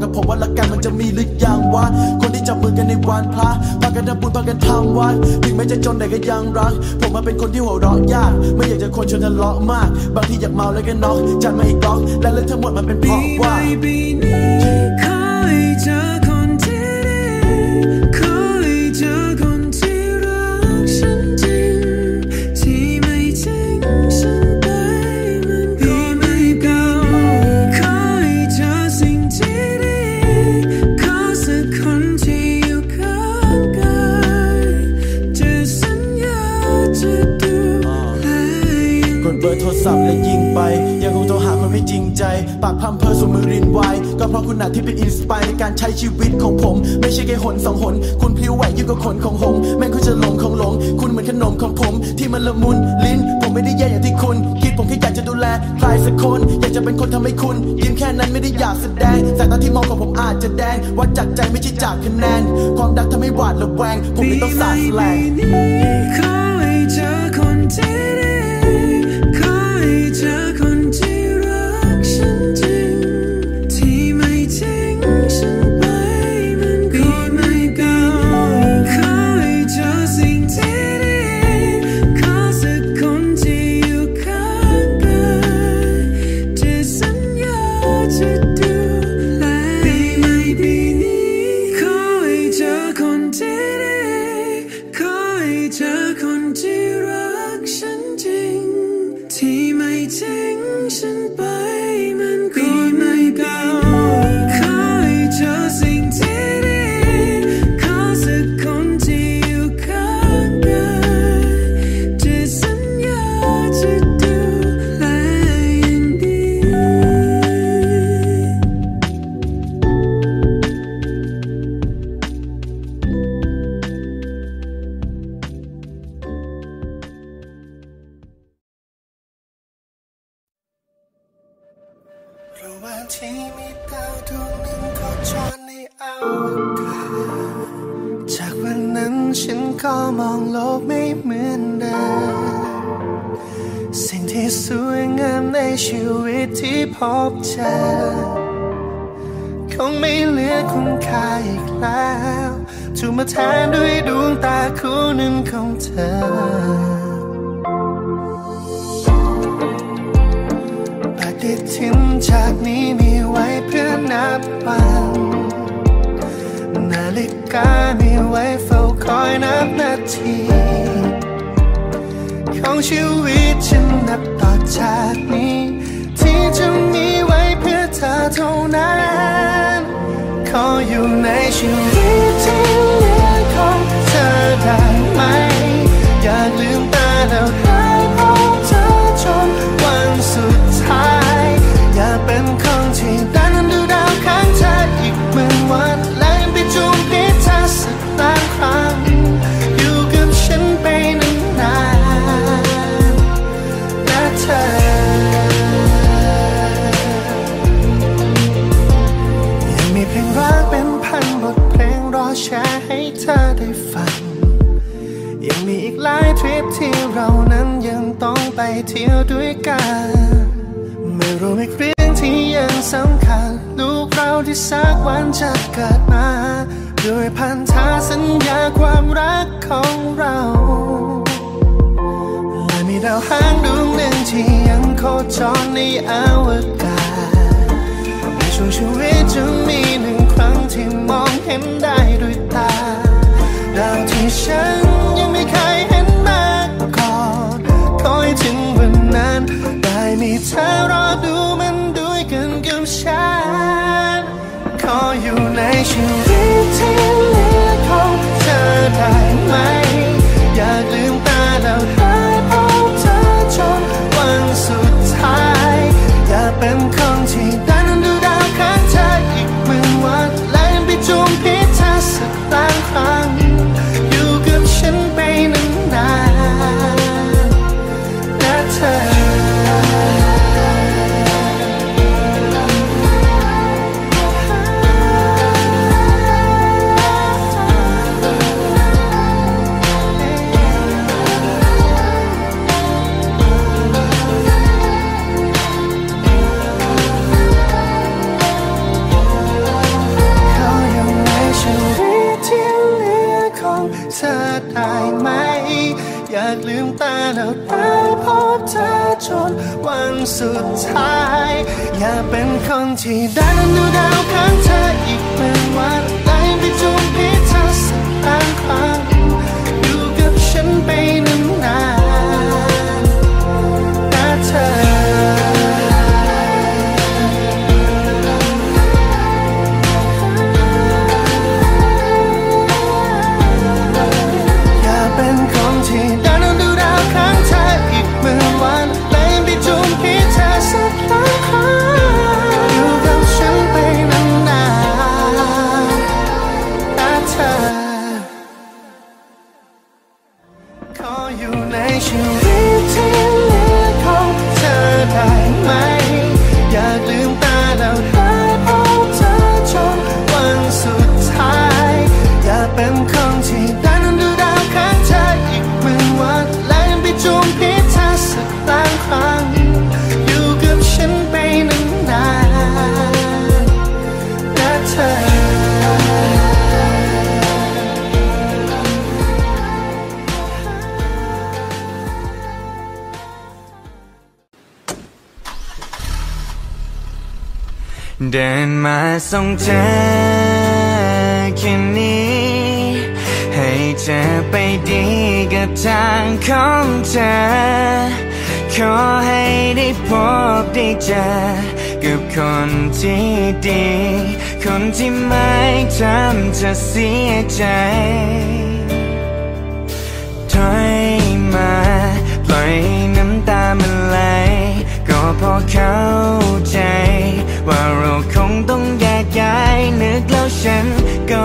บอกกับผมว่าละกันมันจะมีหรือยังวะคนที่จับมือกันในวันพระพากันทำบุญพากันทำวัดถึงแม้จะจนแต่ก็ยังรัก ผมมาเป็นคนที่หัวเราะยาก ไม่อยากจะคนชวนทะเลาะมาก บางทีอยากเมาแล้วก็น็อกจัดมาอีกล็อกและเรื่องทั้งหมดมันเป็นเพราะว่า เบอร์โทรศัพท์และยิงไป ยังคงโทรหาคนไม่จริงใจ ปากพัมเพอสมือรินไวก็เพราะคุณอาจที่เป็นอินสปายในการใช้ชีวิตของผม ไม่ใช่แค่หนสองหน คุณพลิ้วไหวยิ่งกว่าขนของหงแม่งคุณจะหลงของหลง คุณเหมือนขนมของผม ที่มันละมุนลิ้น ผมไม่ได้แย่อย่างที่คุณ คิดผมแค่อยากจะดูแลใครสักคน อยากจะเป็นคนทำให้คุณ ยิ้มแค่นั้นไม่ได้อยากแสดงสายตาที่มองของผมอาจจะแดงวัดจากใจไม่ใช่จากคะแนน ความดักทำให้หวาดระแวง ผมเลยต้องสาดแสลง คู่หนึ่งของเธอ ปฏิทินจากนี้มีไว้เพื่อนับวันนาฬิกามีไว้เฝ้าคอยนับนาทีของชีวิตฉันนับต่อจากนี้ ที่จะมีไว้เพื่อเธอเท่านั้น ขออยู่ในชีวิตที่เหลือของ ได้ไหม อยากลืมตาแล้วหายพบเธอจนวันสุดท้าย อยากเป็นคนที่ เที่ยวด้วยกัน ไม่รู้อีกเรื่องที่ยังสำคัญ ลูกเราที่สักวันจะเกิดมา ด้วยพันธาสัญญาความรักของเราและมีดาวหางดวงหนึ่งที่ยังโคจรในอวกาศในช่วงชีวิตจะมีหนึ่งครั้งที่มองเห็นได้ด้วยตาดาวที่ฉัน นนั้นได้มีเธอรอดูมันด้วยกันกับฉัน ขออยู่ในชีวิตที่เหลือของเธอได้ไหม อยากลืมตาแล้วหายพบเธอจนวันสุดท้าย อยากเป็นคนที่ เธอจนวันสุดท้าย อย่าเป็นคนที่ดันดูดาวข้างเธออีกเป็นวันไหลไปจูบพิเธอสักครั้ง ๆ เดินมาส่งเธอแค่นี้ ให้เธอไปดีกับทางของเธอ ขอให้ได้พบได้เจอ กับคนที่ดี คนที่ไม่ทำเธอเสียใจถอยมาปล่อยน้ำตามันไหลก็พอเข้าใจ ว่าเราคงต้องแยกย้ายนึกแล้วฉันก็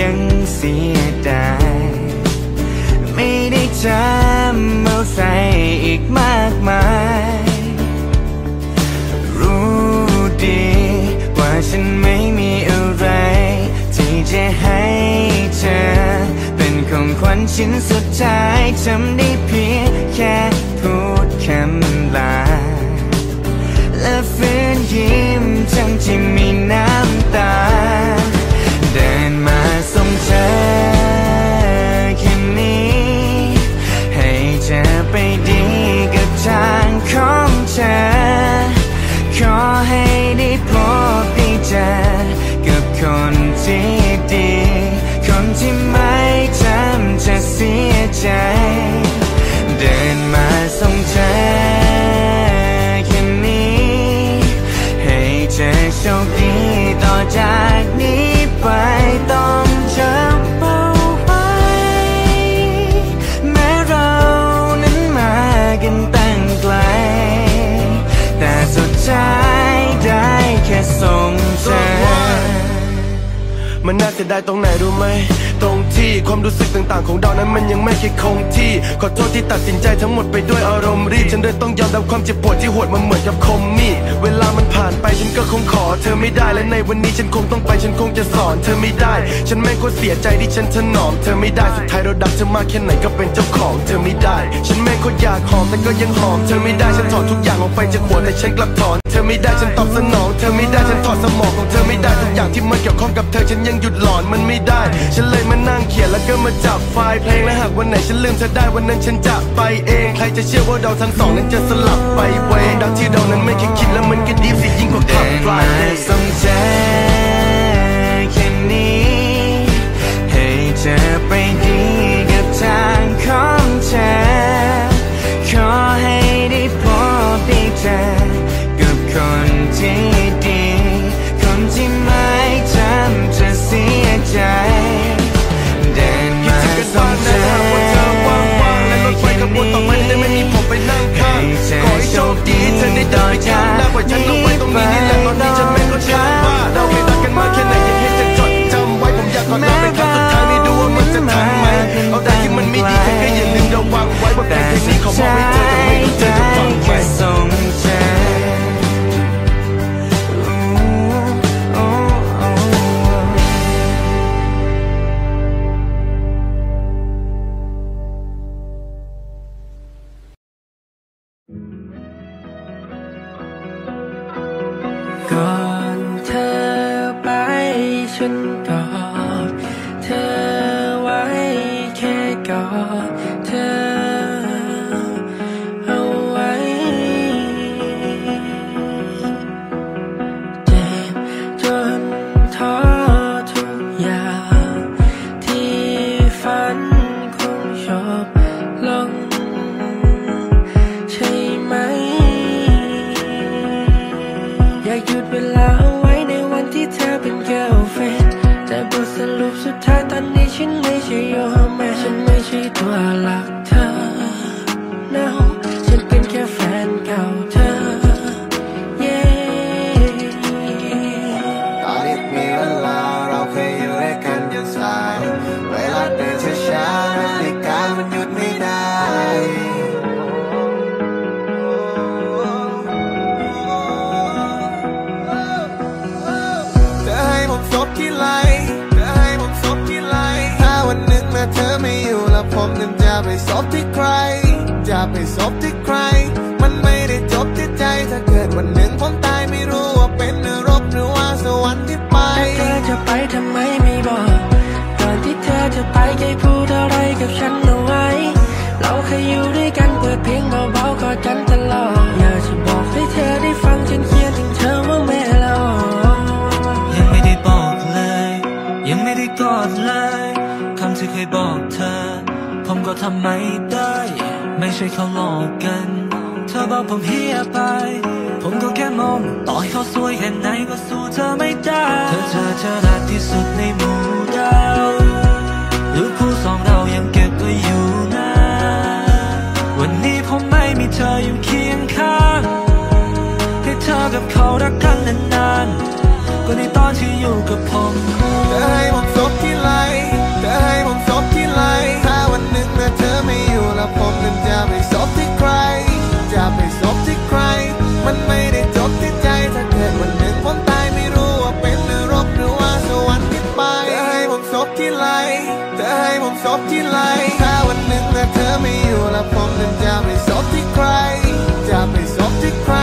ยังเสียดายไม่ได้จำเอาใส่อีกมากมาย รู้ดี ว่าฉันไม่มีอะไร ที่จะให้เธอ เป็นของขวัญชิ้นสุดท้ายทำได้เพียงแค่ ทั้งที่มี มันน่าเสียดายตรงไหนรู้ไหม ตรงที่ความรู้สึกต่างๆ ของเรานั้นมันยังไม่เคยคงที่ ขอโทษที่ตัดสินใจทั้งหมดไปด้วยอารมณ์รีบ ฉันเลยต้องยอมรับความเจ็บปวดที่โหดมันเหมือนกับคมมีด เวลามันผ่านไปฉันก็คงขอเธอไม่ได้ และในวันนี้ฉันคงต้องไปฉันคงจะสอนเธอไม่ได้ ฉันแม่งโคตรเสียใจที่ฉันถนอมเธอไม่ได้ สุดท้ายเราดักเธอมากแค่ไหนก็เป็นเจ้าของเธอไม่ได้ ฉันแม่งโคตรอยากหอมแต่ก็ยังหอมเธอไม่ได้ ฉันถอนทุกอย่างออกไปจากหัวแต่ฉันกลับถอน เธอไม่ได้ฉันตอบสนอง เธอไม่ได้ฉันถอดสมองของเธอไม่ได้ทุกอย่างที่มันเกี่ยวข้องกับเธอฉันยังหยุดหลอนมันไม่ได้ ฉันเลยมานั่งเขียนแล้วก็มาจับไฟล์เพลงและหากวันไหนฉันลืมเธอได้วันนั้นฉันจะไปเอง ใครจะเชื่อว่าเราทั้งสองนั้นจะสลับไปเวย์ดังที่เรานั้นไม่เคยคิดแล้วมันก็ดีสิยิ่งกว่าขับเดิ นั้นจะไปสบที่ใคร จะไปสบที่ใคร มันไม่ได้จบที่ใจ ถ้าเกิดวันหนึ่งผมตายไม่รู้ว่าเป็นนรกหรือว่าสวรรค์ที่ไปเธอจะไปทำไมไม่บอกก่อนที่เธอจะไปแค่พูดอะไรกับฉันเอาไว้ เราเคยอยู่ด้วยกันเปิดเพลงเบา ผมก็ทำไม่ได้ ไม่ใช่เขาหลอกกัน เธอบอกผมเฮียไป ผมก็แค่มอง ต่อให้เขาสวยแค่ไหนก็สู้เธอไม่ได้ เธอเธอเธอรักที่สุดในหมู่ดาวหรูปคู่สองเรายังเก็บไว้อยู่นะ วันนี้ผมไม่มีเธออยู่เคียงข้าง ให้เธอกับเขารักกันนานๆก็ในตอนที่อยู่กับผมเธอให้ผมซบที่ไหลเธอให้ผมซบที่ไหล เธอไม่อยู่แล้วผมนั้นจะไปซบที่ใคร จะไปซบที่ใคร มันไม่ได้จบที่ใจถ้าเกิดวันหนึ่งผมตายไม่รู้ว่าเป็นนรกหรือว่าสวรรค์ที่ไปเธอให้ผมซบที่ไหลเธอให้ผมซบที่ไหลถ้าวันหนึ่งเธอไม่อยู่แล้วผมนั้นจะไปซบที่ใคร จะไปซบที่ใคร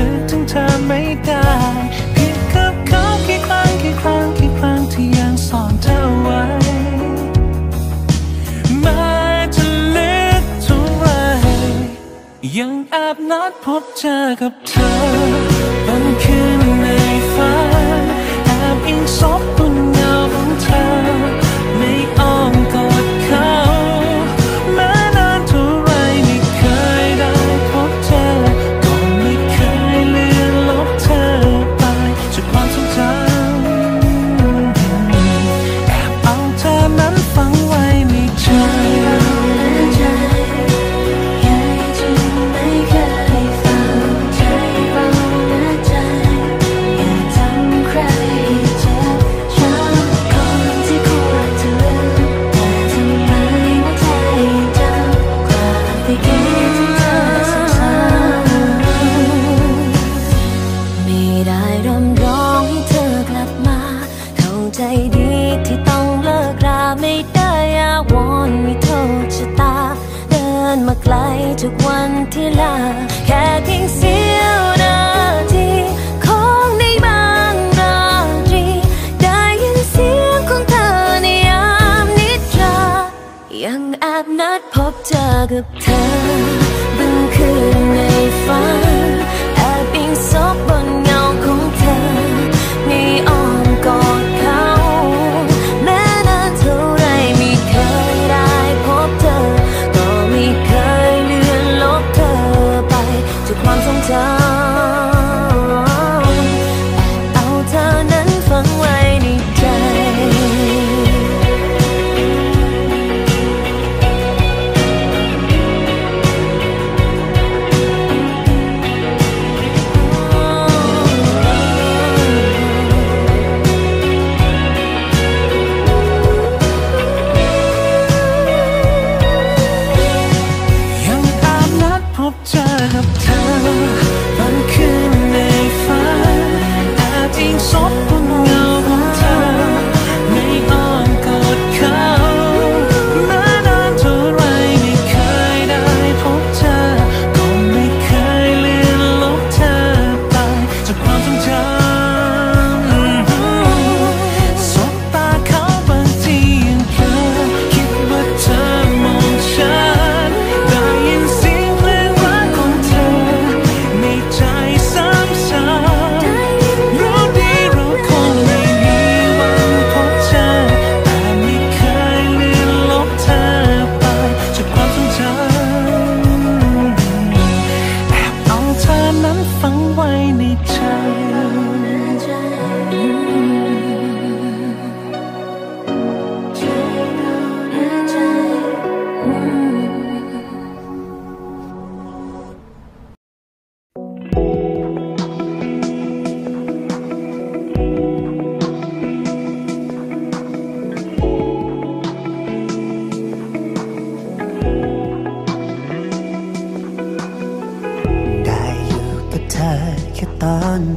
นึกถึงเธอไม่ได้ผิดกับเขากี่ครั้งกี่ครั้งกี่ครั้งที่ยังซ่อนเธอไว้ม้จะเล็กเท่าไรยังแอบนัดพบเจอกับเธอบางคืนในฝันแอบอิงซบบนเงาของเธอ เจอกับเธอบางคืนในฝัน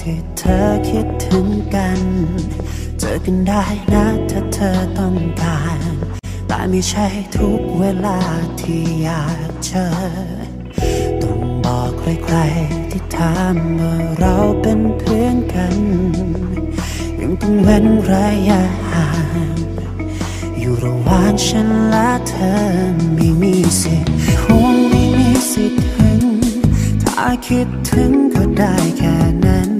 ที่เธอคิดถึงกัน เจอกันได้นะถ้าเธอต้องการ แต่ไม่ใช่ทุกเวลาที่อยากเจอ ต้องบอกใครๆที่ถามว่าเราเป็นเพื่อนกัน ยังต้องเว้นระยะห่างอยู่ระหว่างฉันและเธอไม่มีสิทธิ์คงไม่มีสิทธิ์ คิดถึงก็ได้แค่นั้น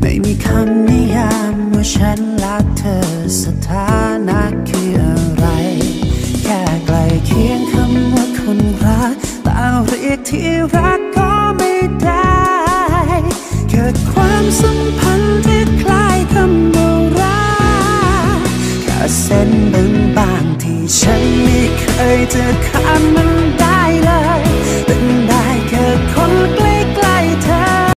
ไม่มีคำนิยามว่าฉันรักเธอสถานะคืออะไร แค่ใกลเคียงคำว่าคนรักแต่เรียกที่รักก็ไม่ได้ เกิดความสัมพันธ์ที่คล้ายคำว่ารักแค่เส้นบางบางๆที่ฉันไม่เคยจะข้ามมันได้เลยเป็น